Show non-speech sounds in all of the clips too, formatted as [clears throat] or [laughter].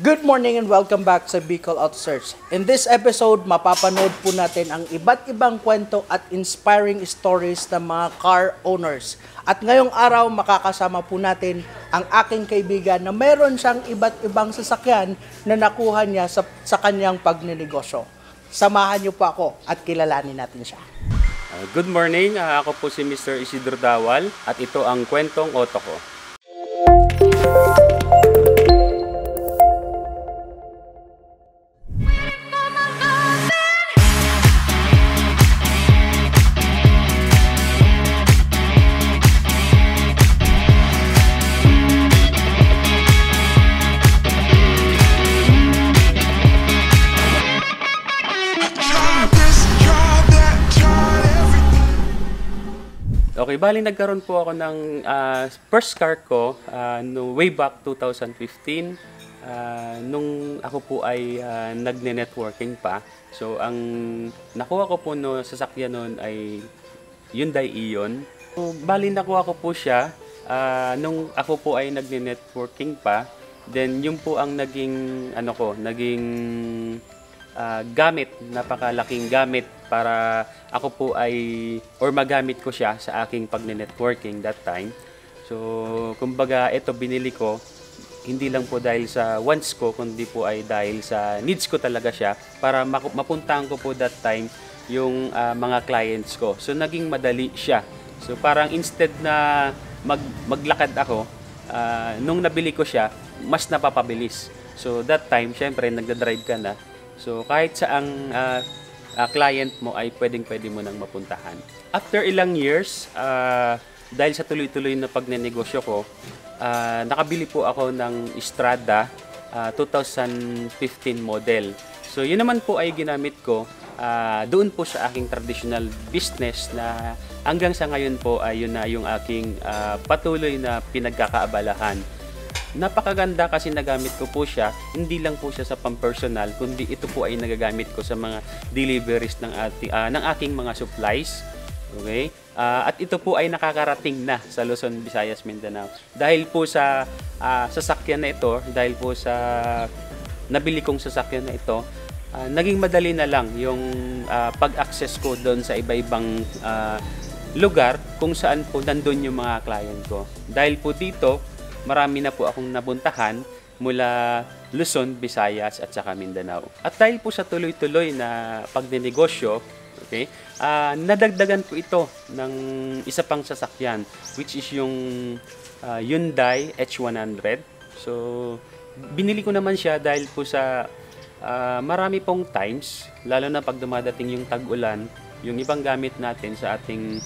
Good morning and welcome back sa Bicol Outsearch. In this episode, mapapanood po natin ang iba't ibang kwento at inspiring stories ng mga car owners. At ngayong araw, makakasama po natin ang aking kaibigan na meron siyang iba't ibang sasakyan na nakuha niya sa, sa kanyang pagninegosyo. Samahan niyo po ako at kilalanin natin siya. Uh, good morning, Ah, ako po si Mr. Isidro Dawal at ito ang kwentong Oto ko. Okay, bali nagkaroon po ako ng ah, first car ko ah, no way back 2015 ah, nung ako po ay ah, nagne-networking pa. So ang nakuha ko po no sasakyan noon ay Hyundai Ion. So, bali nakuha ko po siya ah, nung ako po ay nagne-networking pa. Then yun po ang naging ano ko, naging ah, gamit, napakalaking gamit para ako po ay or magamit ko siya sa aking pagne-networking that time. So, kumbaga ito binili ko hindi lang po dahil sa wants ko kundi po ay dahil sa needs ko talaga siya para mapuntahan ko po that time yung ah, mga clients ko. So naging madali siya. So parang instead na mag maglakad ako, ah, nung nabili ko siya, mas napapabilis. So that time, syempre nagda-drive ka na. So kahit saang ah, ah, client mo ay pwedeng-pwede mo nang mapuntahan. After ilang years, ah, dahil sa tuloy-tuloy na pagnenegosyo ko, ah, nakabili po ako ng Strada ah, 2015 model. So yun naman po ay ginamit ko ah, doon po sa aking traditional business na hanggang sa ngayon po ay yun na yung aking ah, patuloy na pinagkakaabalahan. Napakaganda kasi nagamit ko po siya, hindi lang po siya sa pampersonal, kundi ito po ay nagagamit ko sa mga deliveries ng, ati, ah, ng aking mga supplies. Okay? Ah, at ito po ay nakakarating na sa Luzon, Visayas, Mindanao. Dahil po sa ah, sasakyan na ito, dahil po sa nabili kong sasakyan na ito, ah, naging madali na lang yung ah, pag-access ko doon sa iba-ibang ah, lugar kung saan po nandun yung mga client ko. Dahil po dito, marami na po akong nabuntahan mula Luzon, Visayas at saka Mindanao. At dahil po sa tuloy-tuloy na pagnenegosyo, okay, ah, nadagdagan po ito ng isa pang sasakyan which is yung ah, Hyundai H100. So, binili ko naman siya dahil po sa ah, marami pong times, lalo na pag dumadating yung tag-ulan, yung ibang gamit natin sa ating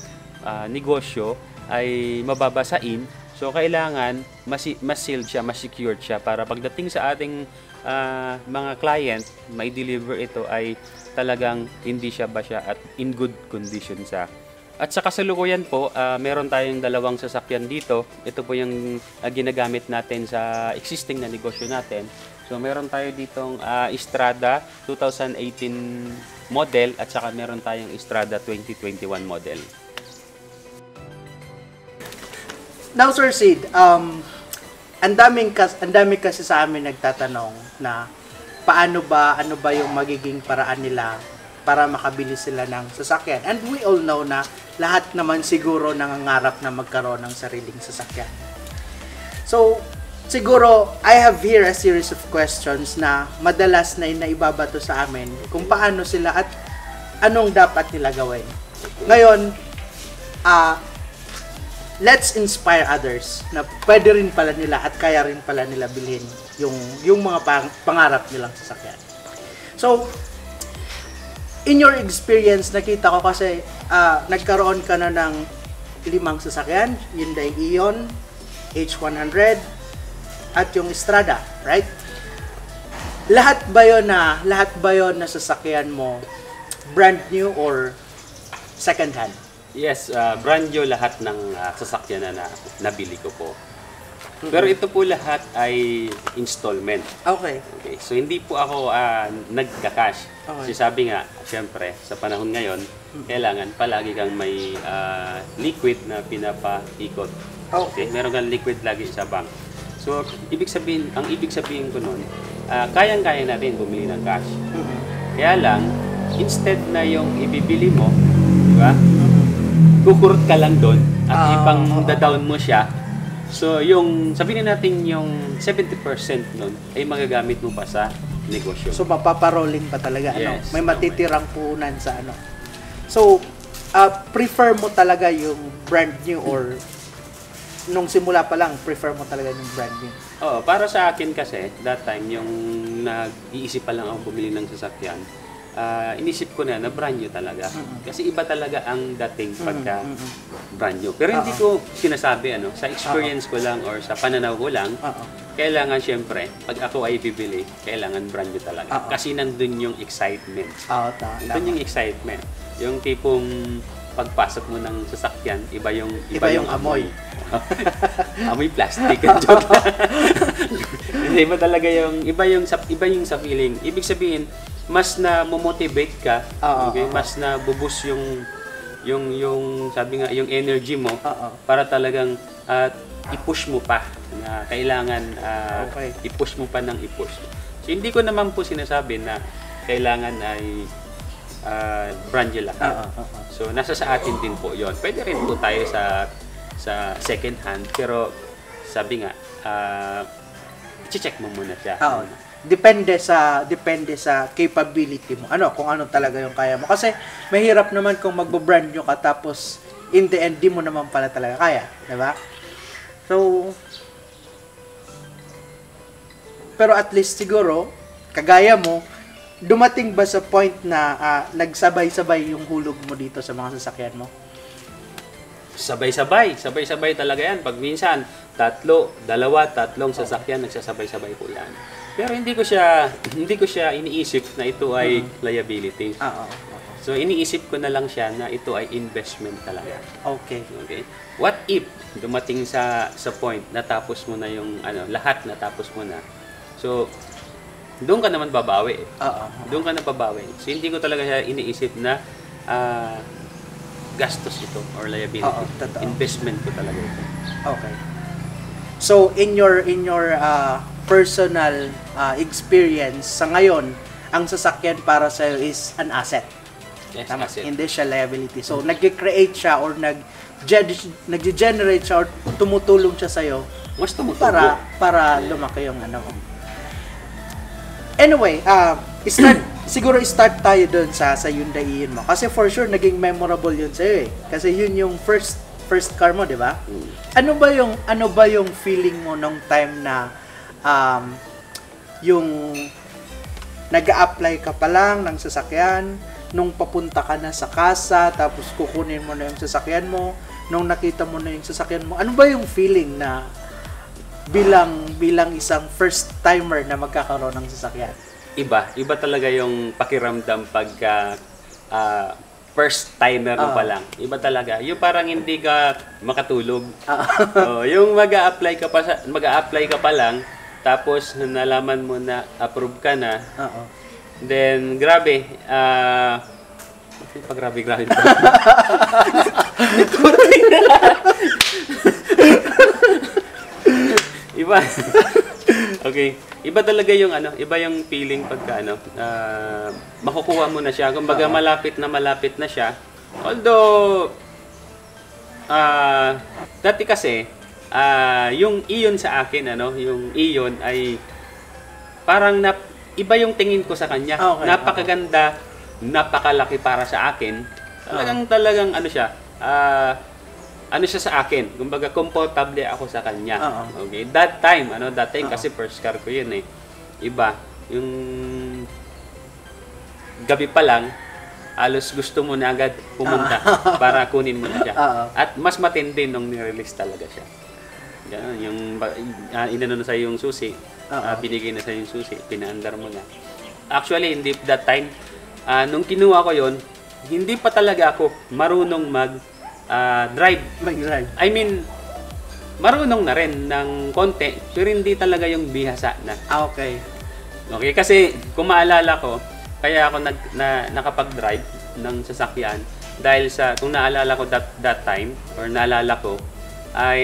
ah, negosyo ay mababasain. So, kailangan mas, mas sealed siya, mas secured siya para pagdating sa ating ah, mga client, may deliver ito ay talagang hindi siya basya at in good condition siya. At sa kasalukuyan po, ah, meron tayong dalawang sasakyan dito. Ito po yung ah, ginagamit natin sa existing na negosyo natin. So meron tayo ditong ah, Estrada 2018 model at saka meron tayong Estrada 2021 model. Now, Sir Sid, um, ang daming kas ang dami kasi sa amin nagtatanong na paano ba ano ba yung magiging paraan nila para makabili sila ng sasakyan. And we all know na lahat naman siguro nangangarap na magkaroon ng sariling sasakyan. So, siguro I have here a series of questions na madalas na naibabato sa amin kung paano sila at anong dapat nila gawin. Ngayon, ah let's inspire others na pwede rin pala nila at kaya rin pala nila bilhin yung yung mga pang, pangarap nilang sasakyan. So, in your experience, nakita ko kasi ah, nagkaroon ka na ng limang sasakyan, Hyundai Ion, H100, at yung Strada, right? Lahat ba yon na, lahat ba yon na sasakyan mo brand new or second hand? Yes, ah, brand new lahat ng ah, sasakyan na, na nabili ko po. Pero ito po lahat ay installment. Okay. Okay, so hindi po ako ah, nagka-cash. Okay. Kasi sabi nga, syempre, sa panahon ngayon, kailangan palagi kang may ah, liquid na pinapaikot. Okay. Meron kang liquid lagi sa bank. So, ibig sabihin, ang ibig sabihin ko noon, ah, kayang-kaya natin bumili ng cash. Mhm. Kaya lang, instead na yung ibibili mo, di ba? Kukurot ka lang doon at Ah, ipang down mo siya. So, yung, sabihin na natin yung 70% nun ay magagamit mo pa sa negosyo. So mapaparolling pa talaga ano. Yes, May tama. matitirang puhunan sa ano. So uh, prefer mo talaga yung brand new or nung simula pa lang prefer mo talaga yung brand new. Oo, para sa akin kasi, that time, yung nag-iisip pa lang ako bumili ng sasakyan, ah, inisip ko na na brand new talaga. Kasi iba talaga ang dating pagka brand new. Pero hindi ko sinasabi, ano, sa experience ko lang or sa pananaw ko lang, kailangan syempre, pag ako ay bibili, kailangan brand new talaga. Kasi nandun yung excitement. Nandun yung excitement. Yung tipong pagpasok mo ng sasakyan, iba yung Iba yung amoy. amoy [laughs] plastic. [laughs] Joke. [laughs] Hindi, iba talaga yung iba yung iba yung sa feeling. Ibig sabihin, mas na motivate ka, Oo, okay? oo. mas na bubus yung yung yung sabi nga yung energy mo Oo. para talagang at i-push mo pa na kailangan ah, Okay. i-push mo pa ng i-push. So hindi ko naman po sinasabi na kailangan ay ah, brand new lahat. Oo, oo. So nasa sa atin din po 'yon. Pwede rin po tayo sa sa second hand pero sabi nga ah i-check mo muna siya. Oo. Depende sa depende sa capability mo. Ano, kung ano talaga yung kaya mo. Kasi mahirap naman kung magbo-brand new ka tapos in the end di mo naman pala talaga kaya, 'di ba? So pero at least siguro kagaya mo dumating ba sa point na ah, nagsabay-sabay yung hulog mo dito sa mga sasakyan mo? Sabay-sabay, sabay-sabay talaga 'yan. Pag minsan tatlo, dalawa, tatlong sasakyan nagsasabay-sabay po 'yan. Pero hindi ko siya hindi ko siya iniisip na ito ay liability. Ah, oo. So iniisip ko na lang siya na ito ay investment talaga. Okay. Okay? What if dumating sa sa point natapos mo na yung ano, lahat natapos mo na. So doon ka naman babawi. eh. Oo. Doon ka na babawi. So hindi ko talaga siya iniisip na ah, gastos ito or liability. Oo, totoo. Investment ko talaga ito. Okay. So in your in your uh, personal uh, experience sa ngayon, ang sasakyan para sa is an asset. Yes, Tama? asset. Hindi siya liability. So nag-create siya or nag nag-generate siya or tumutulong siya sa Mas tumutubo. para para lumaki yung ano. Anyway, uh, start [clears throat] siguro start tayo doon sa sa Hyundai Ion mo kasi for sure naging memorable yun sa eh. Kasi yun yung first first car mo, 'di ba? Mm. Ano ba yung ano ba yung feeling mo nung time na um, yung nag-a-apply ka pa lang ng sasakyan, nung papunta ka na sa kasa, tapos kukunin mo na yung sasakyan mo, nung nakita mo na yung sasakyan mo, ano ba yung feeling na bilang bilang isang first timer na magkakaroon ng sasakyan? Iba, iba talaga yung pakiramdam pagka ah, first timer mo Oo. pa lang. Iba talaga. Yung parang hindi ka makatulog. Ah. [laughs] oh, yung mag-a-apply ka pa sa, mag-a-apply ka pa lang tapos nalaman mo na approve ka na. Oo. Then grabe, ah pa grabe grabe. [laughs] iba. okay. Iba talaga yung ano, iba yung feeling pagka ano, ah, makukuha mo na siya. Kumbaga malapit na malapit na siya. Although ah dati kasi ah yung iyon sa akin ano, yung iyon ay parang nap, iba yung tingin ko sa kanya. Okay, Napakaganda, napakalaki para sa akin. Talagang talagang ano siya, ah ano siya sa akin. Kumbaga komportable ako sa kanya. Oo. Okay. That time, ano, that time Oo. kasi first car ko 'yun eh. Iba, yung gabi pa lang alos gusto mo na agad pumunta para kunin mo na siya. Oo. At mas matindi nung ni-release talaga siya. Ganun, yung uh, inano na sa yung susi, ah, binigay na sa yung susi, pinaandar mo na. Actually, hindi that time, ah, nung kinuha ko yon hindi pa talaga ako marunong mag ah, drive. Mag-drive. I mean, marunong na rin ng konti, pero hindi talaga yung bihasa na. Ah, okay. Okay, kasi kung maalala ko, kaya ako nag, na, nakapag-drive ng sasakyan dahil sa, kung naalala ko that, that time, or naalala ko, ay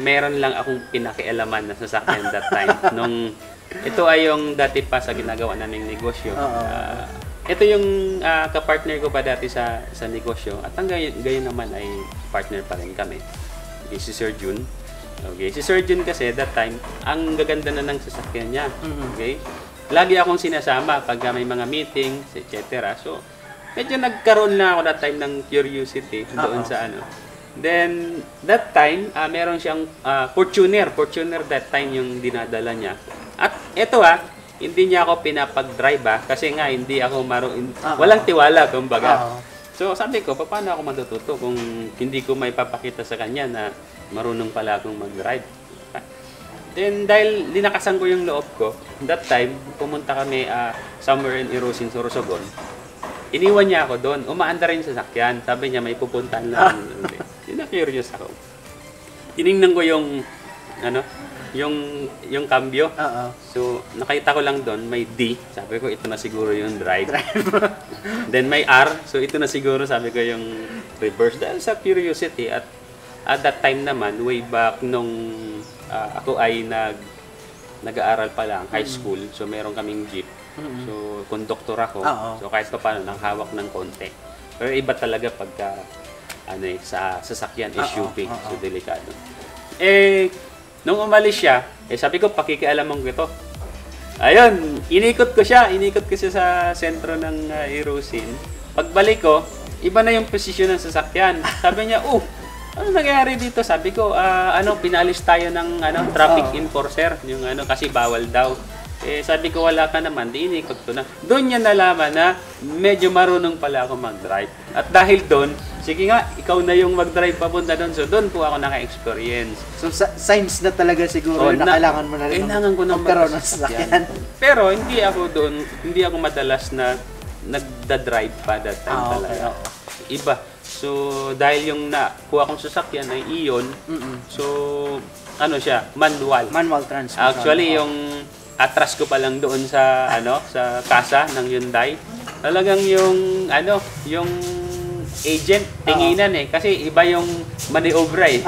meron lang akong pinakialaman na sasakyan that time. [laughs] nung ito ay yung dati pa sa ginagawa naming negosyo. Ah, ito yung ah, kapartner ko pa dati sa sa negosyo at hanggang gayon, naman ay partner pa rin kami. Okay, si Sir Jun. Okay, si Sir Jun kasi that time, ang gaganda na ng sasakyan niya. Mhm. Okay? Lagi akong sinasama pag may mga meetings, etc. So, medyo nagkaroon na ako that time ng curiosity doon Oo. sa ano. Then, that time, ah, meron siyang ah, Fortuner. Fortuner that time yung dinadala niya. At ito ah, hindi niya ako pinapag-drive ah, kasi nga hindi ako maro, Oo. walang tiwala kumbaga. Oo. So sabi ko, paano ako matututo kung hindi ko may papakita sa kanya na marunong pala akong mag-drive? Then dahil linakasan ko yung loob ko, that time, pumunta kami ah, somewhere in Irosin, Sorsogon. Iniwan niya ako doon. Umaanda rin sa sakyan. Sabi niya may pupuntahan lang. [laughs] Hindi na curious ako. Tiningnan ko yung ano, yung yung cambio. Oo. So, nakita ko lang doon, may D. Sabi ko, ito na siguro yung drive. [laughs] Then may R. So, ito na siguro, sabi ko, yung reverse. Dahil sa curiosity. At at that time naman, way back nung ah, ako ay nag nag-aaral pa lang, high school. So, meron kaming jeep. So, conductor ako. Oo. So, kahit pa paano, nang hawak ng konti. Pero iba talaga pagka ano eh, sa sasakyan, Oo, SUV. oo. So, delikado. Eh, nung umalis siya, eh sabi ko, pakikialaman ko ito. Ayun, inikot ko siya. Inikot ko siya sa sentro ng uh, Irusin. Pagbalik ko, iba na yung posisyon ng sasakyan. Sabi niya, oh, ano nangyari dito? Sabi ko, ah, ano, pinalis tayo ng ano, traffic enforcer. Yung ano, kasi bawal daw. Eh, sabi ko, wala ka naman. Di inikot ko na. Doon niya nalaman na medyo marunong pala ako mag-drive. At dahil doon, sige nga, ikaw na yung mag-drive papunta doon. So, doon po ako naka-experience. So, sa- signs na talaga siguro Oh, na, na- kailangan mo na rin kailangan ko na magkaroon ng sasakyan. Pero hindi ako doon, hindi ako madalas na nagda-drive pa that time Ah, okay, talaga. Iba. So, dahil yung nakuha kong sasakyan ay Mm-mm. so, ano siya, manual. Manual transmission. Actually, yung atras ko pa lang doon sa, ano, sa kasa ng Hyundai, talagang yung, ano, yung agent, tinginan eh. Kasi iba yung maniobra eh.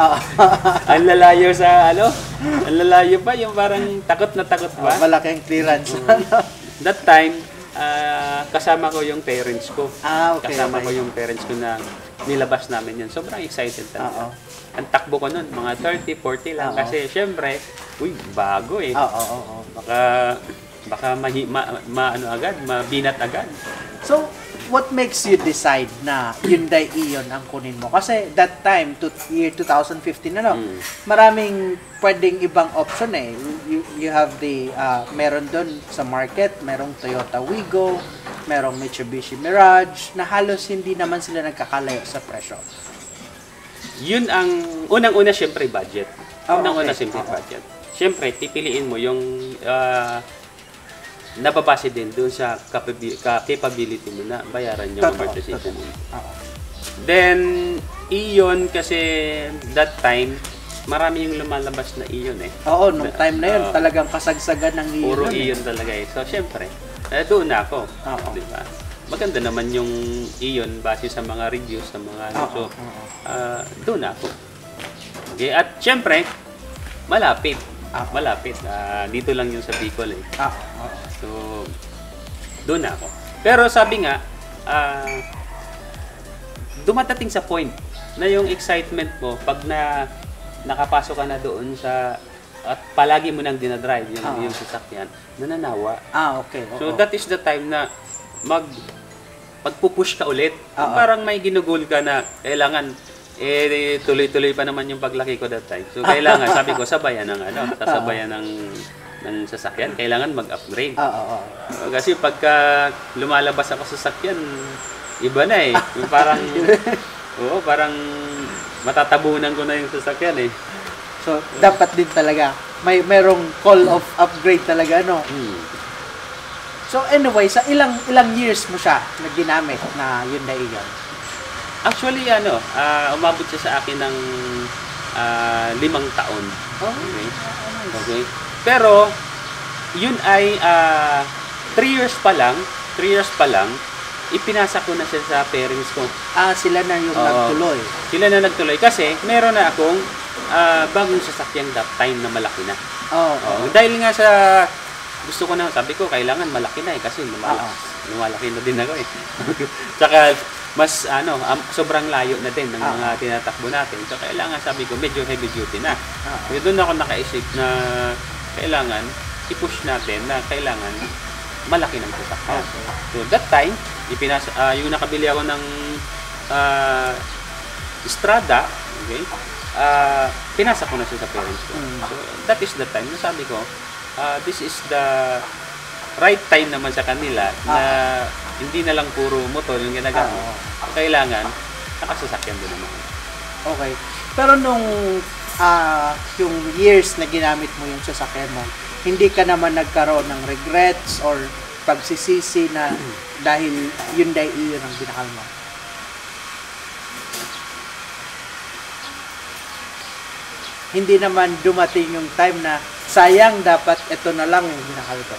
[laughs] Ang lalayo sa ano, ang lalayo pa, yung parang takot na takot ba? Malaking clearance. That time, ah, kasama ko yung parents ko. ah, okay. kasama okay. ko yung parents ko na nilabas namin yun. Sobrang excited talaga. Ang takbo ko nun, mga 30, 40 lang. Oo. Kasi syempre, uy, bago eh. Oo, oo, oo. Baka, baka mahi, ma, ma- ano agad, mabinat agad. So, what makes you decide na Hyundai Ion ang kunin mo? Kasi that time, to year 2015, ano, Mm. maraming pwedeng ibang option eh. You, you have the, uh, meron doon sa market, merong Toyota Wigo, merong Mitsubishi Mirage, na halos hindi naman sila nagkakalayo sa presyo. Yun ang, unang-una syempre budget. Oh, unang-una okay. syempre Oo. budget. Syempre, pipiliin mo yung ah, nababase din doon sa capability mo na bayaran yung amortization. Then, iyon kasi that time, marami yung lumalabas na iyon eh. Oo, nung time na yun, Oo. talagang kasagsagan ng Ion. Puro eh. iyon talaga eh. So, syempre, eh, doon na ako. Oo. Di ba? Maganda naman yung iyon base sa mga reviews, sa mga ano. So, ah, doon na ako. Okay, at syempre, malapit. Oo. Malapit. Ah, dito lang yung sa Bicol eh. Oo, oo. So, doon na ako. Pero sabi nga, ah, dumatating sa point na yung excitement mo pag na nakapasok ka na doon sa at palagi mo nang dinadrive yung, Oo. yung sasakyan, nananawa. Ah, okay. So oo. that is the time na mag pagpupush ka ulit. Oo. Parang may ginugol ka na kailangan eh tuloy-tuloy pa naman yung paglaki ko that time. So kailangan sabi ko sabayan ng ano, [laughs] sasabayan ng ng sasakyan, kailangan mag-upgrade. Oo, oo, oo. Kasi pagka lumalabas ako sa sasakyan, iba na eh. Yung parang [laughs] Oo, parang matatabunan ko na yung sasakyan eh. So, dapat din talaga. May merong call of upgrade talaga, no? Hmm. So, anyway, sa ilang ilang years mo siya na ginamit na Ion? Actually, ano, ah, umabot siya sa akin ng ah, limang taon. Oh, Okay. Okay. Pero, yun ay 3 years pa lang, 3 years pa lang, ipinasa ko na siya sa parents ko. Ah, sila na yung Oo. nagtuloy. Sila na nagtuloy kasi meron na akong ah, bagong sasakyang that time na malaki na. Oo. Oo. Dahil nga sa gusto ko na, sabi ko, kailangan malaki na eh, kasi lumalaki, lumalaki na din ako eh. [laughs] Tsaka, mas ano, am- sobrang layo na din ng Oo. mga tinatakbo natin. So, kailangan, sabi ko, medyo heavy duty na. Oo. Kaya doon ako nakaisip na kailangan i-push natin na kailangan malaki ng sasakyan. Okay. So that time, ipinas ah, yung nakabili ako ng ah, Strada, okay? ah, pinasa ko na siya sa parents ko. Mm. So that is the time na sabi ko, ah, this is the right time naman sa kanila na hindi na lang puro motor yung ginagamit. Oo. Kailangan nakasasakyan din naman. Okay. Pero nung ah, yung years na ginamit mo yung sasakyan mo, hindi ka naman nagkaroon ng regrets or pagsisisi na [clears throat] dahil Hyundai Ion ang binakal mo? Hindi naman dumating yung time na sayang dapat ito na lang yung binakal ko.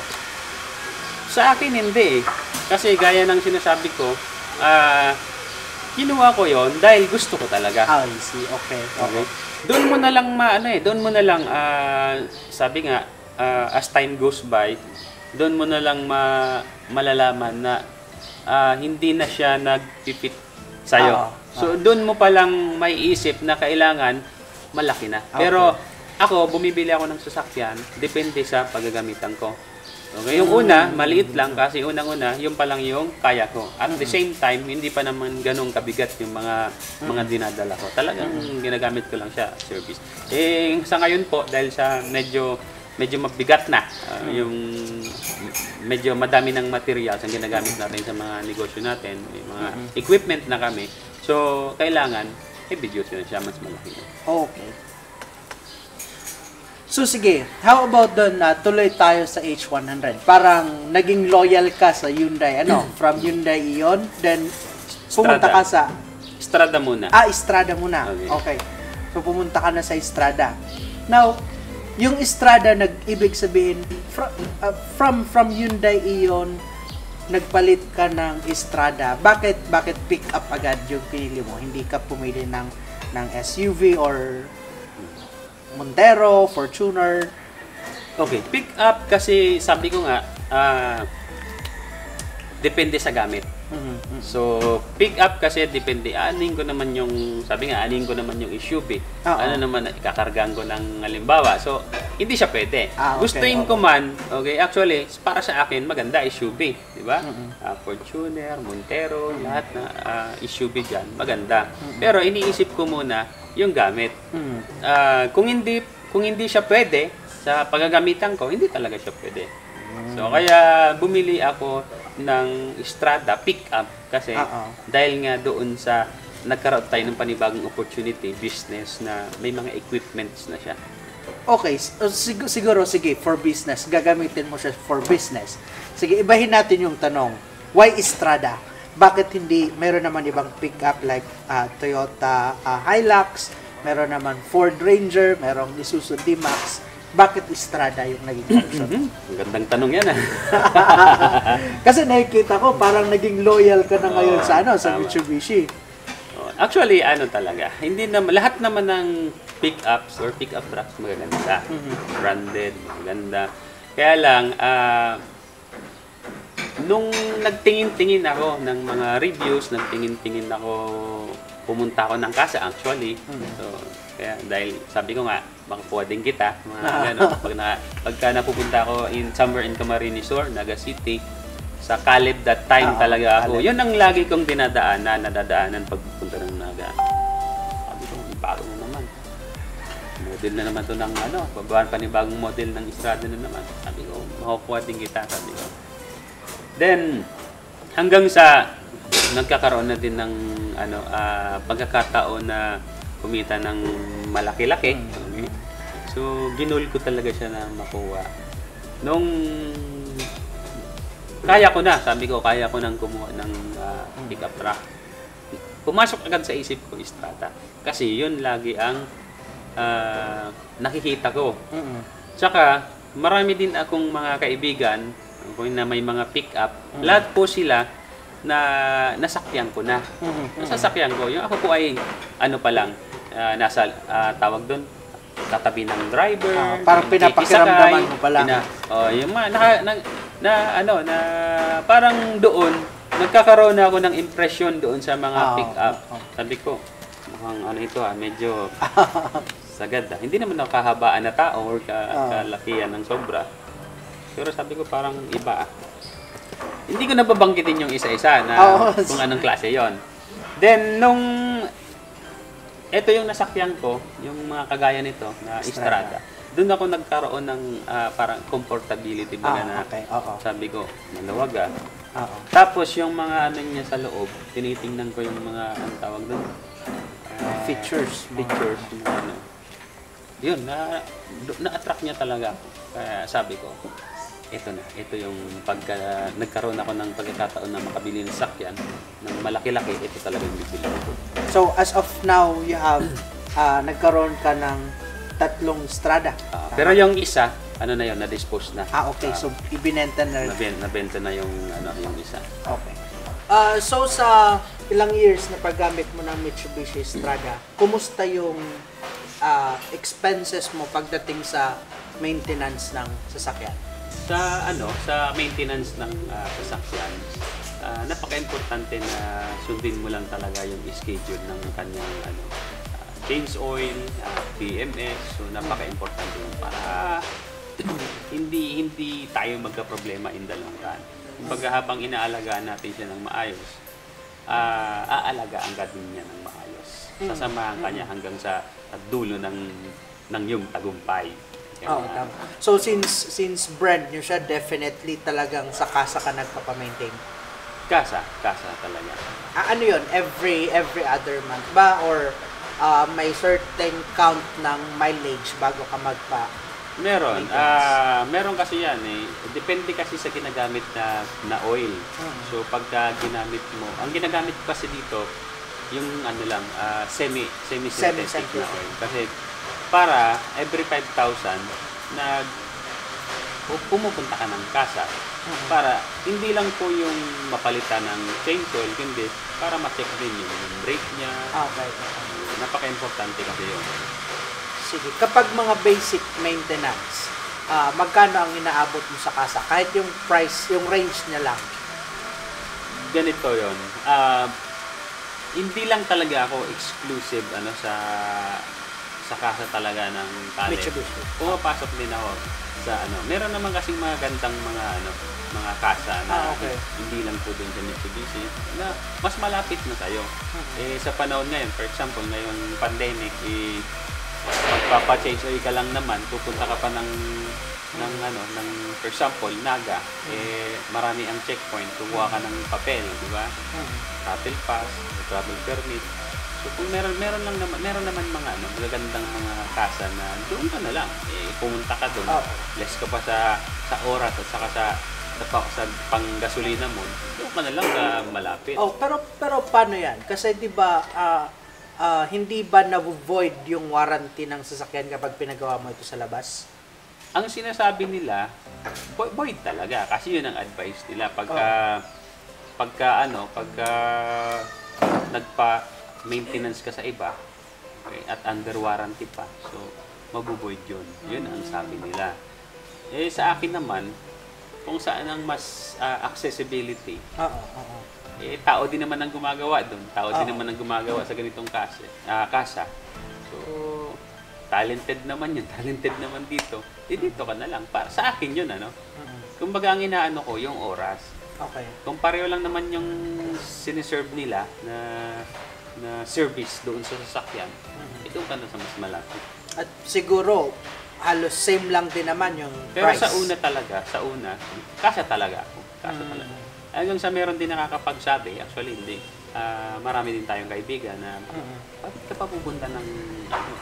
Sa akin hindi eh. Kasi gaya ng sinasabi ko, ah kinuha ko yon dahil gusto ko talaga. Ah, I see. Okay. Okay. Doon mo na lang maano eh, doon mo na lang ah, sabi nga ah, as time goes by, doon mo na lang ma, malalaman na ah, hindi na siya nagpipit sa iyo. So doon mo pa lang may isip na kailangan malaki na. Pero ako bumibili ako ng sasakyan depende sa paggagamitan ko. Okay, yung una, maliit lang kasi unang-una, yung pa lang yung kaya ko. At the same time, hindi pa naman ganong kabigat yung mga mga dinadala ko. Talagang ginagamit ko lang siya service. Eh sa ngayon po dahil sa medyo medyo mabigat na ah, yung medyo madami ng materials ang ginagamit natin sa mga negosyo natin, may mga equipment na kami. So kailangan heavy duty na siya mas malaki. Okay. So sige, how about doon na tuloy tayo sa H100? Parang naging loyal ka sa Hyundai, ano, from Hyundai Ion, then pumunta Strada. ka sa, Strada muna. ah, Estrada muna. Okay. Okay. So pumunta ka na sa Estrada. Now, yung Estrada, nag-ibig sabihin, from, from, from Hyundai Ion, nagpalit ka ng Estrada. Bakit, bakit pick up agad yung pinili mo? Hindi ka pumili ng, ng SUV or Montero, Fortuner. Okay, pick up kasi sabi ko nga, ah, depende sa gamit. Mhm, mhm. So, pick up kasi depende. Anin ko naman yung, sabi nga, anin ko naman yung SUV. Oo. Ano naman, ikakargaan ko ng halimbawa. So, hindi siya pwede. Ah, okay, Gustuin ko okay. man, okay, actually, para sa akin, maganda SUV. Di ba? Mm-mm. Ah, Fortuner, Montero, lahat na ah, SUV dyan, maganda. Pero iniisip ko muna yung gamit. Mhm. Ah, kung hindi kung hindi siya pwede sa paggagamitan ko, hindi talaga siya pwede. So kaya bumili ako ng Strada pickup kasi Oo. dahil nga doon sa nagkaroon tayo ng panibagong opportunity, business na may mga equipments na siya. Okay, uh, sig- siguro, sige, for business. Gagamitin mo siya for business. Sige, ibahin natin yung tanong. Why Estrada? Bakit hindi, meron naman ibang pickup like ah, Toyota ah, Hilux, meron naman Ford Ranger, merong Isuzu D-Max. Bakit Estrada yung naging [clears throat] option? Ang gandang tanong yan ah. [laughs] Kasi nakikita ko, parang naging loyal ka na ngayon Oo, sa, ano, sa tama. Mitsubishi. Oh, Actually, ano talaga, hindi na lahat naman ng pickups or pickup trucks magaganda. Branded, maganda. Kaya lang, ah, nung nagtingin-tingin ako ng mga reviews, nagtingin-tingin ako, pumunta ako ng kasa actually. So, kaya dahil sabi ko nga, baka pwedeng kita, mga gano'n. Pag na, pagka napupunta ako in somewhere in Camarines Sur, Naga City, sa Caleb that time Oo, talaga ako. Caleb. Yun ang lagi kong dinadaanan, nadadaanan pagpunta ng Naga. Sabi ko, bago na naman. Model na naman to ng ano, babaan pa ni bagong model ng Estrada na naman. Sabi ko, makukuha din kita, sabi ko. Then, hanggang sa nagkakaroon na din ng ano, ah, pagkakataon na kumita ng malaki-laki. Okay? So, ginol ko talaga siya na makuha. Nung kaya ko na, sabi ko, kaya ko nang kumuha ng ah, pickup truck. Pumasok agad sa isip ko, Estrada. Kasi yun lagi ang ah, nakikita ko. Tsaka, marami din akong mga kaibigan kung na may mga pick-up. Lahat po sila na nasakyan ko na. Mhm. Nasasakyan ko. Yung ako po ay, ano pa lang, ah, nasa, ah, tawag doon, katabi ng driver. Ah, parang pinapakiramdaman mo pala. oh, yung mga, naka, na, na, ano, na, parang doon, nagkakaroon na ako ng impression doon sa mga Ah, pick-up. oo. Sabi ko, mukhang ano ito ah, medyo [laughs] sagad ah. Hindi naman ako kahabaan na tao or ka, Ah. kalakihan ng sobra. Pero sabi ko parang iba ah. Hindi ko nababanggitin yung isa-isa na [laughs] Oo. kung anong klase yon. Then, nung ito yung nasakyan ko, yung mga kagaya nito na Estrada. Estrada. Doon ako nagkaroon ng ah, parang comfortability na Ah, okay. Oo. sabi ko, maluwag ah. Oo. Tapos yung mga ano niya sa loob, tinitingnan ko yung mga ang tawag doon. Ah, Features. Features, mga ano. Yun, na, na-attract niya talaga. Kaya sabi ko, ito na, ito yung pagka nagkaroon ako ng pagkakataon na makabili ng sakyan ng malaki-laki, ito talaga yung bibili ko. So, as of now, you have, [clears throat] ah, nagkaroon ka ng tatlong strada. Tama? pero yung isa, ano na yun, na-dispose na. Ah, okay. So, ibinenta na rin. Naben, nabenta na yung ano yung isa. Okay. Ah, so sa ilang years na paggamit mo ng Mitsubishi Strada, kumusta yung ah, expenses mo pagdating sa maintenance ng sasakyan? Sa ano, sa maintenance ng ah, sasakyan, ah, napaka-importante na sundin mo lang talaga yung schedule ng kanyang ano, ah, change oil, PMS. So napaka-importante yun para [clears throat] hindi hindi tayo magka-problema in the long run. Kumbaga habang inaalagaan natin siya ng maayos, ah, aalagaan ka din niya ng maayos. Sasamahan ka niya hanggang sa dulo ng ng yung tagumpay. Oo, tama. So since since brand new siya, definitely talagang sa kasa ka nagpapamaintain. Kasa, kasa talaga. Ah, ano yun? Every every other month ba? Or ah, may certain count ng mileage bago ka magpa... Meron. Ah, meron kasi yan eh. Depende kasi sa ginagamit na na oil. Mm. So pagka ginamit mo, ang ginagamit kasi dito yung ano lang, ah, semi semi synthetic na oil. Kasi para every 5,000 nag pu- pumupunta ka ng kasa Mm. para hindi lang po yung mapalitan ng change oil, kundi para ma-check din yung brake niya. Okay. Napaka-importante kasi yun. Sige. Kapag mga basic maintenance, ah, magkano ang inaabot mo sa kasa? Kahit yung price, yung range niya lang. ganito yon Ah, hindi lang talaga ako exclusive ano sa sa kasa talaga ng talent. Mitsubishi. Pumapasok din ako sa ano. Meron naman kasing mga gandang mga ano, mga kasa na Ah, okay. hindi lang po din sa Mitsubishi na mas malapit na sa'yo. Mhm. Eh sa panahon ngayon, for example, ngayong pandemic, eh, magpapa-change oil ka lang naman, pupunta ka pa ng ng ano, ng for example, Naga, eh marami ang checkpoint, kukuha ka ng papel, di ba? Mhm. Travel pass, travel permit. So kung meron meron lang naman meron naman mga ano, magagandang mga kasa na doon ka na lang. Eh pumunta ka doon. Oo. Less ka pa sa sa oras at saka sa sa, pa, sa panggasolina mo. Doon ka na lang sa malapit. Oh, pero pero paano 'yan? Kasi 'di ba ah, ah, hindi ba na-void yung warranty ng sasakyan kapag pinagawa mo ito sa labas? Ang sinasabi nila, vo- void talaga kasi yun ang advice nila pagka pagka ano, pagka nagpa maintenance ka sa iba okay, at under warranty pa. So mabuvoid yun. Yun ang sabi nila. Eh sa akin naman, kung saan ang mas ah, accessibility, Oo, oo. eh tao din naman ang gumagawa doon. Tao din naman ang gumagawa sa ganitong kasa. ah, kasa. So, talented naman yun. [laughs] Talented naman dito. Eh, dito ka na lang. Para sa akin yun, ano? Mhm. Kumbaga, ang inaano ko, yung oras. Okay. Kung pareho lang naman yung siniserve nila na na service doon sa sasakyan, Mhm. eh, doon ka na sa mas malapit. At siguro halos same lang din naman yung Pero price. sa una talaga, sa una, kasa talaga ako. Kasa Mm. talaga. Hanggang sa meron din nakakapagsabi, actually hindi. Ah, marami din tayong kaibigan na Mhm. bakit ka pa pupunta ng ano,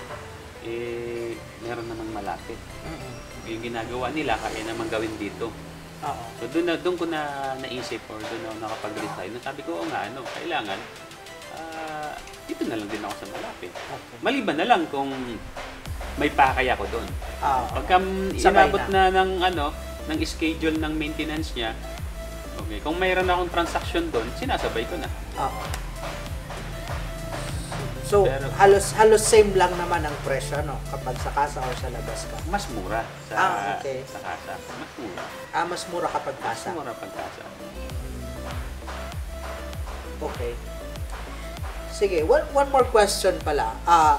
eh, meron namang malapit. Mhm. Yung ginagawa nila, kaya naman gawin dito. Oo. So doon na doon ko na naisip or doon. Na sabi ko, oo nga, ano, kailangan ah, dito na lang din ako sa malapit. Okay. Maliban na lang kung may pakay ako doon. Ah, Pagka inabot na. ng ano, ng schedule ng maintenance niya, okay, kung mayroon akong transaction doon, sinasabay ko na. Oo. So, Pero- halos halos same lang naman ang presyo, no? Kapag sa kasa or sa labas ka. Mas mura sa, Ah, okay. sa kasa. Mas mura. Ah, mas mura kapag Mas kasa. mura pag kasa. Okay. Sige, one, one more question pala. Ah,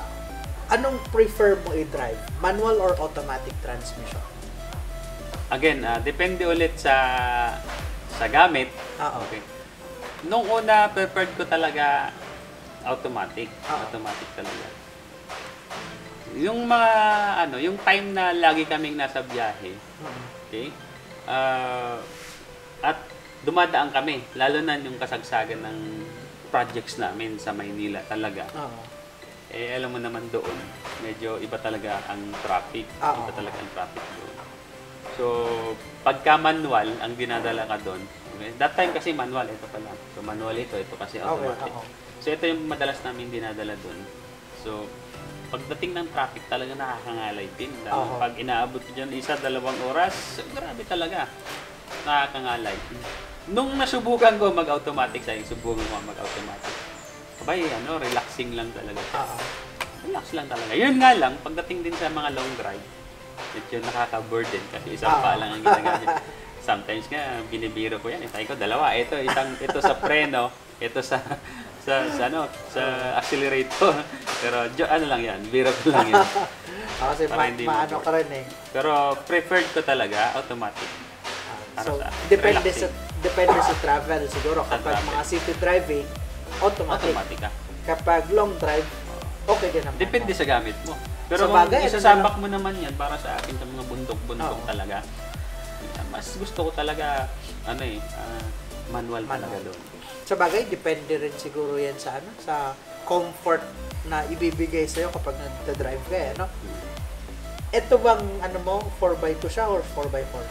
anong prefer mo i-drive? Manual or automatic transmission? Again, ah, depende ulit sa sa gamit. Oo. Okay. Nung una, preferred ko talaga automatic. Oo. Automatic talaga. Yung mga, ano, yung time na lagi kaming nasa biyahe, Mm. okay? Ah, at dumadaan kami, lalo na yung kasagsagan ng projects namin sa Maynila talaga. Oo. Eh, alam mo naman doon, medyo iba talaga ang traffic. Oo. Iba talaga ang traffic doon. So, pagka manual, ang dinadala ka doon, okay, that time kasi manual, ito pa lang. So, manual ito, ito kasi Okay, automatic. oo. So, ito yung madalas namin dinadala doon. So, pagdating ng traffic, talaga nakakakalay din. Lalo Oo. pag inaabot ko dyan isa, dalawang oras, grabe talaga. Nakakangalay. Nung nasubukan ko mag-automatic, sabi, subukan ko mag-automatic. Abay, ano, relaxing lang talaga. siya. Oo. Relax lang talaga. Yun nga lang, pagdating din sa mga long drive, medyo nakaka-burden kasi isang Ah. pa lang ang ginagamit. [laughs] Sometimes nga, binibiro ko yan. Sabi ko, dalawa. Ito, isang, ito sa preno, ito sa, [laughs] sa, sa, ano, sa accelerator. [laughs] Pero, jo, ano lang yan, biro ko lang yan. Ah, kasi Para ma- hindi maano ka rin eh. Pero, preferred ko talaga, automatic. Para so, sa depende sa. Depende sa travel siguro kapag travel. mga city driving automatic. Automatic ka. Kapag long drive okay din naman. Depende sa gamit mo. Pero Sa kung bagay, ano isasabak mo naman yan para sa akin sa mga bundok-bundok Oo. talaga, mas gusto ko talaga, ano eh, ah, manual, Manual. talaga doon. Sa bagay, depende rin siguro yan sa ano, sa comfort na ibibigay sa'yo kapag nagda-drive ka eh, no? Ito bang, ano mo, 4x2 siya or 4x4?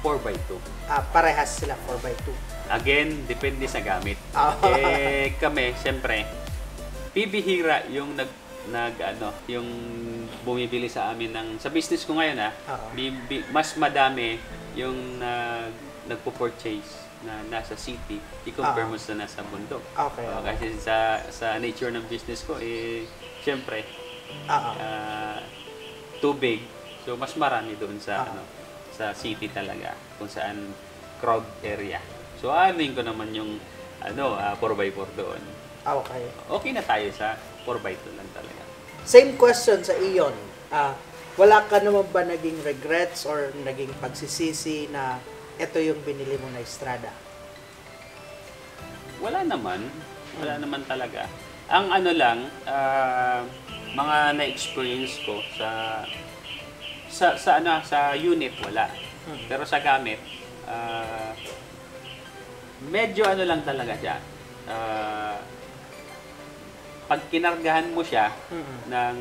4x2. Ah, parehas sila, 4x2. Again, depende sa gamit. Ah. eh, kami, siyempre, pibihira yung nag, nag ano, yung bumibili sa amin ng, sa business ko ngayon ah, Oo. bibi- mas madami yung nag, nagpo-purchase na nasa city, i-compare Oo. mo sa nasa bundok. Okay. Oo, kasi sa sa nature ng business ko, eh, siyempre, Ah, ah. ah, tubig. So, mas marami doon sa, Ah. ano, sa city talaga, kung saan crowd area. So, anuin ko naman yung, ano, ah, 4x4 doon. Ah, okay. Okay na tayo sa 4x2 lang talaga. Same question sa iyon. Ah, wala ka naman ba naging regrets or naging pagsisisi na ito yung binili mo na Estrada? Wala naman. Wala naman talaga. Ang ano lang, ah, mga na-experience ko sa sa sa ano sa unit wala. Hmm. Pero sa gamit ah, medyo ano lang talaga siya. Ah, pag kinargahan mo siya Mm-mm. ng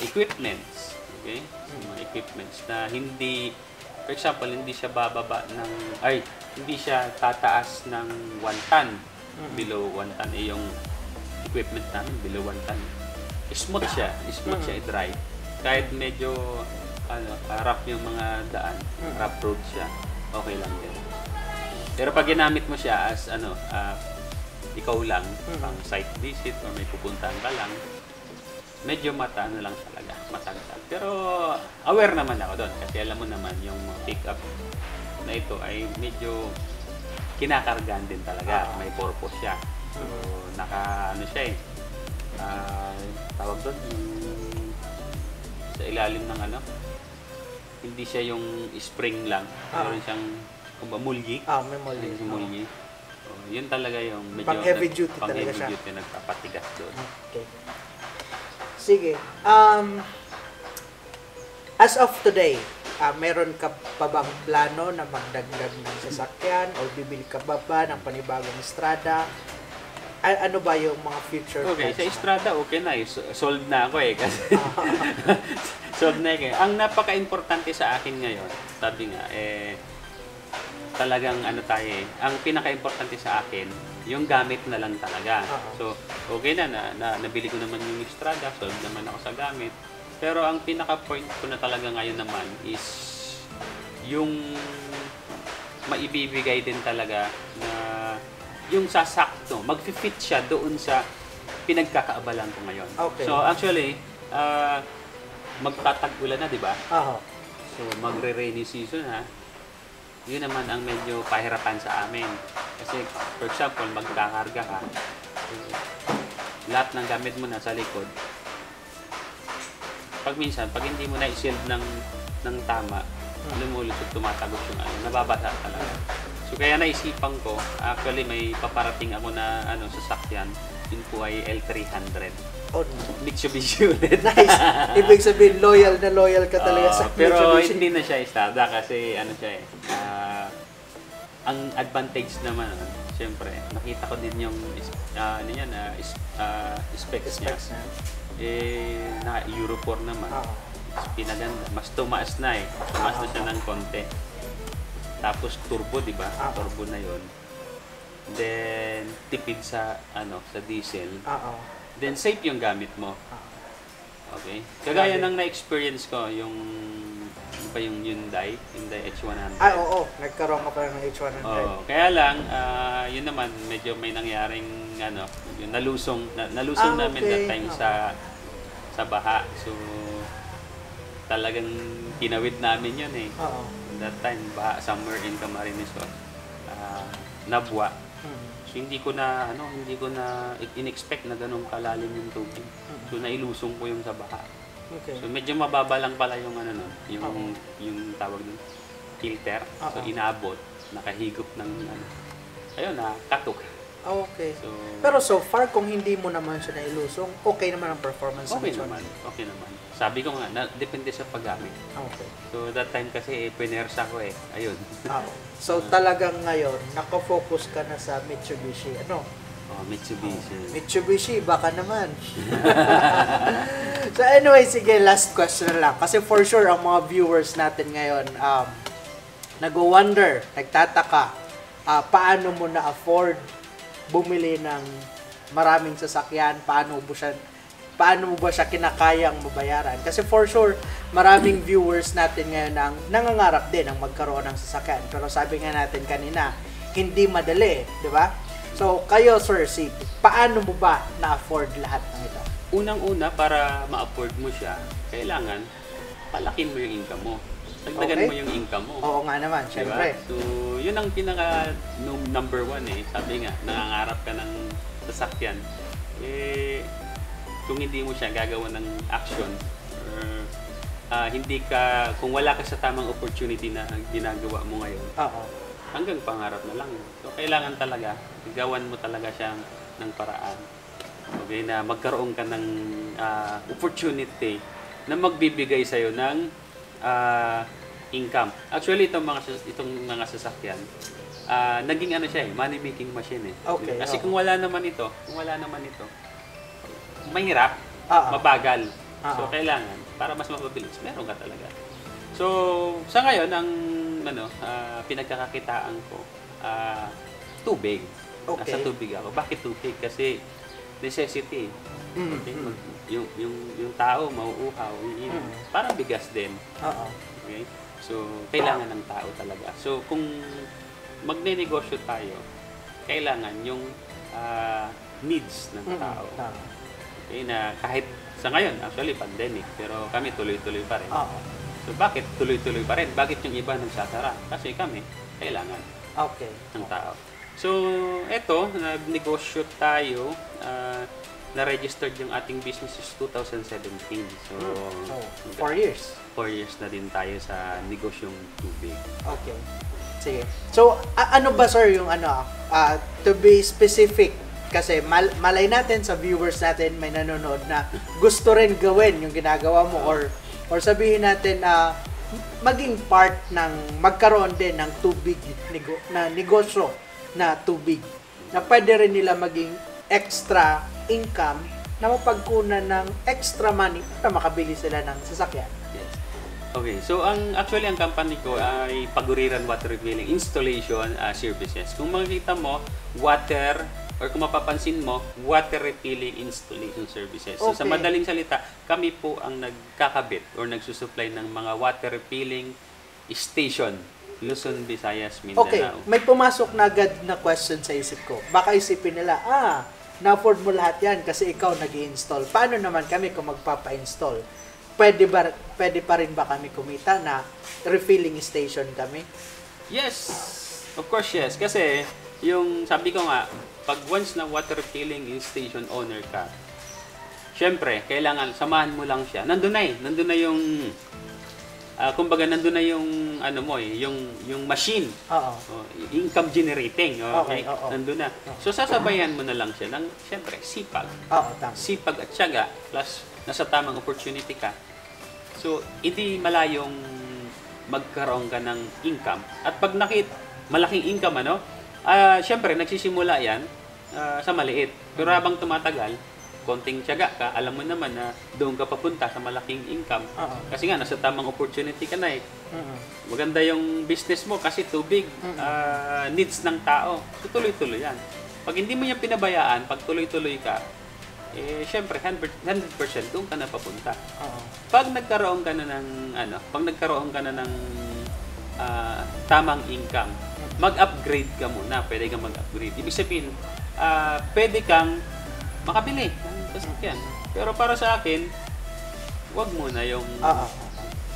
equipments, okay? Mga equipments na hindi for example, hindi siya bababa ng ay, hindi siya tataas ng 1 ton. Below 1 ton eh yung equipment namin below 1 ton. Smooth siya, smooth siya i-drive. Kahit medyo ano, rough yung mga daan, rough road siya, okay lang din. Pero pag ginamit mo siya as ano, ah, ikaw lang, pang site visit or may pupuntahan ka lang, medyo mata ano lang talaga, matagtag. Pero aware naman ako doon kasi alam mo naman yung mga pick-up na ito ay medyo kinakargaan din talaga. Ah. May purpose siya. So, naka ano siya eh. ah, tawag doon, sa ilalim ng ano, hindi siya yung spring lang. Ah. Meron siyang kumba mulgi. Ah, may mali. Yung mulgi. So, yun talaga yung medyo Pang heavy duty pang talaga heavy siya. duty nagpapatigas doon. Okay. Sige. Um, as of today, ah, meron ka pa bang plano na magdagdag ng sasakyan or bibili ka ba ba ng panibagong Estrada? Ano ba yung mga future Okay, sa? Estrada okay na eh. So- Sold na ako eh. Kasi [laughs] sold na eh. Ang napaka-importante sa akin ngayon, sabi nga, eh, talagang ano tayo eh, ang pinaka-importante sa akin, yung gamit na lang talaga. Oo. So, okay na, na, na, nabili ko naman yung Estrada, sold naman ako sa gamit. Pero ang pinaka-point ko na talaga ngayon naman is yung maibibigay din talaga na yung sasakto, mag-fit siya doon sa pinagkakaabalan ko ngayon. Okay. So actually, ah, magtatag-ulan na, di ba? Aha. So magre-rainy season ha. Yun naman ang medyo pahirapan sa amin. Kasi for example, magkakarga ka. lahat ng gamit mo nasa likod. Pag minsan, pag hindi mo na-shield ng, ng tama, lumulusot, tumatagos yung ano, nababasa talaga. So kaya naisipan ko, actually may paparating ako na ano sasakyan, yun po ay L300. Oh, Mitsubishi [laughs] ulit. nice. Ibig sabihin, loyal na loyal ka talaga Oo, sa pero Mitsubishi. hindi na siya istada kasi ano siya eh. ah, ang advantage naman, syempre, nakita ko din yung ah, ano yan, ah, is, ah, specs, niya. Specs na. Eh, na Euro 4 naman. Is pinaganda. Mas tumaas na eh. Tumaas na siya ng konti. Tapos turbo, di ba? Ah. Turbo na yon. Then, tipid sa, ano, sa diesel. Oo. Then, safe yung gamit mo. Ah. Okay. Kagaya ng na-experience ko, yung ano ba yung Hyundai, Hyundai H100. Ay, oo. Nagkaroon ka pa ng H100. Oo. Kaya lang, ah, yun naman, medyo may nangyaring, ano, yung nalusong, na, nalusong Ah, namin okay. that time Oo. sa sa baha. So, talagang tinawid namin yun eh. Oo. That time, baha, somewhere in Camarines Sur. Ah, nabwa. Hmm. So, hindi ko na, ano, hindi ko na in-expect na ganun kalalim yung tubig. So, nailusong ko yung sa baha. Okay. So medyo mababa lang pala yung ano no, yung Oo. yung tawag nun, filter. So inaabot, nakahigop ng ano. Ayun na, katok. Okay. So Pero so far, kung hindi mo naman siya nailusong, okay naman ang performance okay naman, okay naman. Sabi ko nga, na, depende sa paggamit. Okay. So that time kasi eh, pinersa ko eh. Ayun. Oo. [laughs] So talagang ngayon, nakafocus ka na sa Mitsubishi. Ano? Oh, Mitsubishi. Mitsubishi, baka naman. [laughs] so anyway, sige, last question na lang. Kasi for sure, ang mga viewers natin ngayon, um, nag-wonder, nagtataka, ah, paano mo na-afford bumili ng maraming sasakyan, paano mo siya paano mo ba siya kinakayang mabayaran? Kasi for sure, maraming viewers natin ngayon ang nangangarap din ang magkaroon ng sasakyan. Pero sabi nga natin kanina, hindi madali, di ba? So, kayo, Sir Sid, paano mo ba na-afford lahat ng ito? Unang-una para ma-afford mo siya, kailangan palakin mo yung income mo. Dagdagan Okay. mo yung income mo. Oo nga naman, Diba? syempre. So, yun ang pinaka num- number one eh. Sabi nga, nangangarap ka ng sasakyan. Eh, kung hindi mo siya gagawa ng action, or ah, hindi ka, kung wala ka sa tamang opportunity na ginagawa mo ngayon, Oo. hanggang pangarap na lang. So, kailangan talaga, gawan mo talaga siya ng paraan. Okay, na magkaroon ka ng ah, opportunity na magbibigay sa'yo ng ah, income. Actually, itong mga, itong mga sasakyan, ah, naging ano siya eh, money-making machine eh. Okay, Kasi oo. kung wala naman ito, kung wala naman ito, mahirap, Oo. mabagal. So, Oo. kailangan, para mas mapabilis, meron ka talaga. So, sa ngayon, ang ano, ah, pinagkakakitaan ko, ah, tubig. Okay. Nasa tubig ako. Bakit tubig? Kasi necessity. Mm, Okay? mm. Yung, yung, yung tao, mauuhaw, iinom. Mm. Parang bigas din. Oo. Okay? So, kailangan ng tao talaga. So, kung magne-negosyo tayo, kailangan yung ah, needs ng Mm, tao. tama. Okay, na kahit sa ngayon, actually pandemic, pero kami tuloy-tuloy pa rin. Oo. So bakit tuloy-tuloy pa rin? Bakit yung iba nagsasara? Kasi kami, kailangan Okay. ng tao. So, eto, nagnegosyo tayo. ah, na-registered yung ating business is 2017. So, So, four years. four years na din tayo sa negosyong tubig. Okay. Sige. So, ano ba sir yung ano, ah, to be specific, kasi mal- malay natin sa viewers natin may nanonood na gusto rin gawin yung ginagawa mo or or sabihin natin na maging part ng magkaroon din ng tubig nego, na negosyo na tubig na pwede rin nila maging extra income na mapagkunan ng extra money para makabili sila ng sasakyan. Yes. Okay, so ang actually ang company ko ay Paguriran Water Refilling Installation uh, Services. Kung makikita mo, water or kung mapapansin mo, water refilling installation services. So sa Okay. madaling salita, kami po ang nagkakabit or nagsusupply ng mga water refilling station Luzon, Visayas, Mindanao. Okay, may pumasok na agad na question sa isip ko. Baka isipin nila, ah, na-afford mo lahat yan kasi ikaw nag install Paano naman kami kung magpapa-install? Pwede, ba, pwede pa rin ba kami kumita na refilling station kami? Yes, of course yes. Kasi yung sabi ko nga, pag once na water filling station owner ka, syempre, kailangan samahan mo lang siya. Nandun na eh. Nandun na yung, ah, kumbaga nandun na yung, ano mo eh, yung, yung machine. Oo. Oh, income generating. Okay, Okay, oo. nandun na. So, sasabayan mo na lang siya ng, syempre, sipag. Oo, tama. Sipag at syaga, plus nasa tamang opportunity ka. So, hindi malayong magkaroon ka ng income. At pag nakit malaking income, ano, ah syempre, nagsisimula yan ah, sa maliit. Pero habang tumatagal, konting tiyaga ka, alam mo naman na doon ka papunta sa malaking income. Oo. Kasi nga, nasa tamang opportunity ka na eh. Mm-mm. Maganda yung business mo kasi tubig, ah, needs ng tao. So tuloy-tuloy yan. Pag hindi mo yan pinabayaan, pag tuloy-tuloy ka, eh, syempre, 100%, 100% doon ka na papunta. Oo. Pag nagkaroon ka na ng, ano, pag nagkaroon ka na ng ah, tamang income, mag-upgrade ka muna. Pwede kang mag-upgrade. Ibig sabihin, ah, pwede kang makabili ng sasakyan. Pero para sa akin, wag muna yung Oo.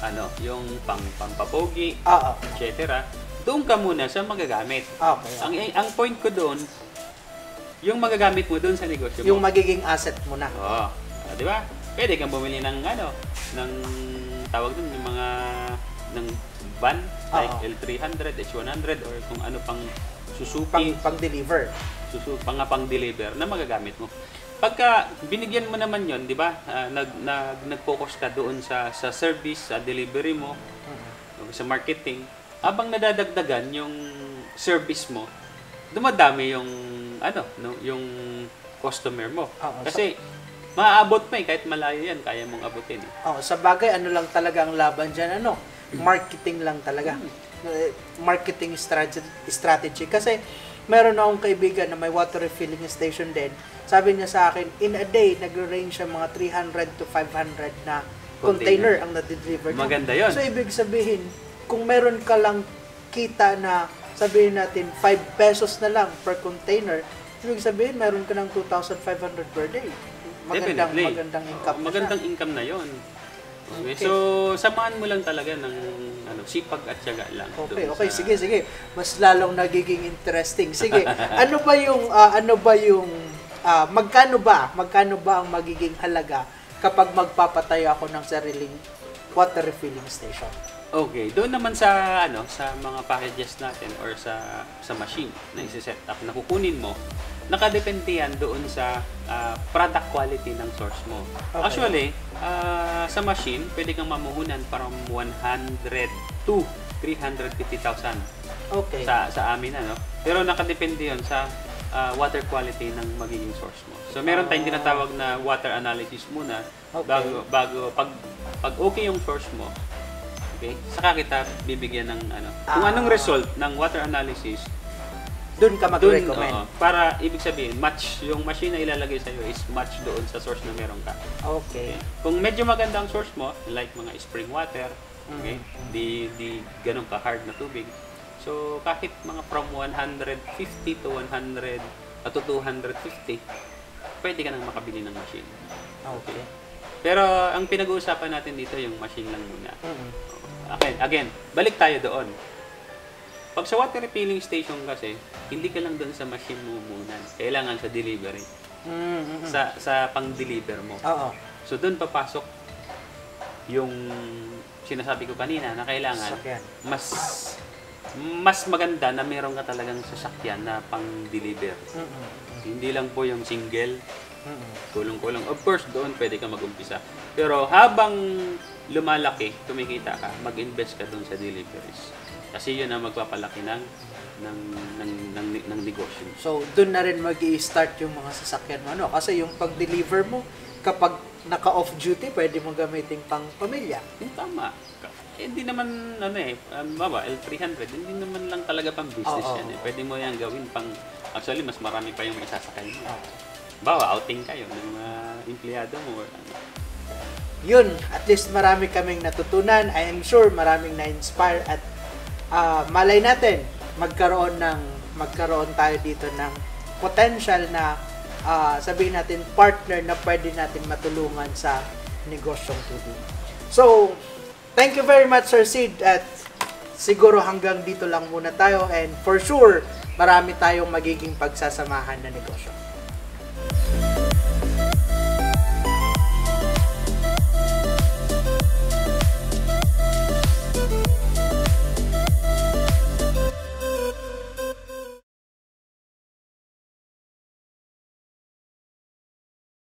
ano, yung pang pampapogi, Oo. etc. Doon ka muna sa magagamit. Okay. Ang ang point ko doon, yung magagamit mo doon sa negosyo Yung mo. magiging asset mo na. Oo. Ah, di ba? Pwede kang bumili ng ano, ng tawag doon yung mga ng van like Oo. L300, H100 or kung ano pang Pang, Suzuki, pang-deliver. susu pang pang deliver na magagamit mo. Pagka binigyan mo naman 'yon, 'di ba? Ah, nag, nag nag-focus ka doon sa sa service, sa delivery mo, sa marketing, habang nadadagdagan yung service mo, dumadami yung ano, no, yung customer mo. Oo, Kasi maaabot mo eh, kahit malayo yan, kaya mong abutin eh. Oh, sa bagay, ano lang talaga ang laban dyan, ano? Marketing lang talaga. Eh, Marketing strategy, strategy. Kasi, meron akong kaibigan na may water refilling station din. Sabi niya sa akin, in a day, nagre-range siya mga 300 to 500 na container, ang na-deliver. Maganda yun. So, ibig sabihin, kung meron ka lang kita na sabihin natin 5 pesos na lang per container, ibig sabihin meron ka ng 2,500 per day. Magandang, Definitely. magandang income. na Magandang siya. income na yon. Okay. Okay. So, samahan mo lang talaga ng ano, sipag at syaga lang. Okay, okay, sa- sige, sige. Mas lalong nagiging interesting. Sige. [laughs] ano ba yung ah, ano ba yung ah, magkano ba? Magkano ba ang magiging halaga kapag magpapatayo ako ng sariling water refilling station? Okay, doon naman sa ano sa mga packages natin or sa sa machine na i-set up na kukunin mo, nakadepende yan doon sa ah, product quality ng source mo. Okay. Actually, ah, sa machine, pwede kang mamuhunan from 100 to 350,000 Okay. sa sa amin ano. Pero nakadepende 'yon sa ah, water quality ng magiging source mo. So meron tayong tinatawag na water analysis muna Okay. bago bago pag pag okay yung source mo. Okay? Saka kita bibigyan ng ano. Kung anong result ng water analysis, Doon ka mag-recommend. oo, para ibig sabihin match yung machine na ilalagay sa iyo is match doon sa source na meron ka. Okay. Okay. Kung medyo maganda ang source mo, like mga spring water, okay, di di ganun ka hard na tubig. So kahit mga from 150 to 100 at to 250, pwede ka nang makabili ng machine. Okay. Pero ang pinag-uusapan natin dito yung machine lang muna. Mm. Again, again, balik tayo doon. Pag sa water refilling station kasi, hindi ka lang doon sa machine mo muna. Kailangan sa delivery. Mm, mm, mm. Sa sa pang-deliver mo. Oo. So doon papasok yung sinasabi ko kanina na kailangan Sasakyan. mas mas maganda na meron ka talagang sasakyan na pang-deliver. Mm, mm, Hindi lang po yung single, mm, mm. kulong-kulong. Of course, doon pwede ka mag-umpisa. Pero habang lumalaki, kumikita ka, mag-invest ka doon sa deliveries. Kasi yun ang magpapalaki ng ng ng ng, ng negosyo. So, doon na rin mag start yung mga sasakyan mo. Ano? Kasi yung pag-deliver mo, kapag naka-off duty, pwede mo gamitin pang pamilya. Yung tama. Eh, hindi naman, ano eh, um, baba, L300, hindi naman lang talaga pang business Oo. yan eh. Pwede mo yan gawin pang, actually, mas marami pa yung may sasakay mo. Oo. Bawa, outing kayo ng mga empleyado mo or ano. Yun, at least marami kaming natutunan. I am sure maraming na-inspire at ah, malay natin magkaroon ng magkaroon tayo dito ng potential na ah, sabihin natin, partner na pwede natin matulungan sa negosyong 2D. So, thank you very much, Sir Sid. At siguro hanggang dito lang muna tayo. And for sure, marami tayong magiging pagsasamahan na negosyo.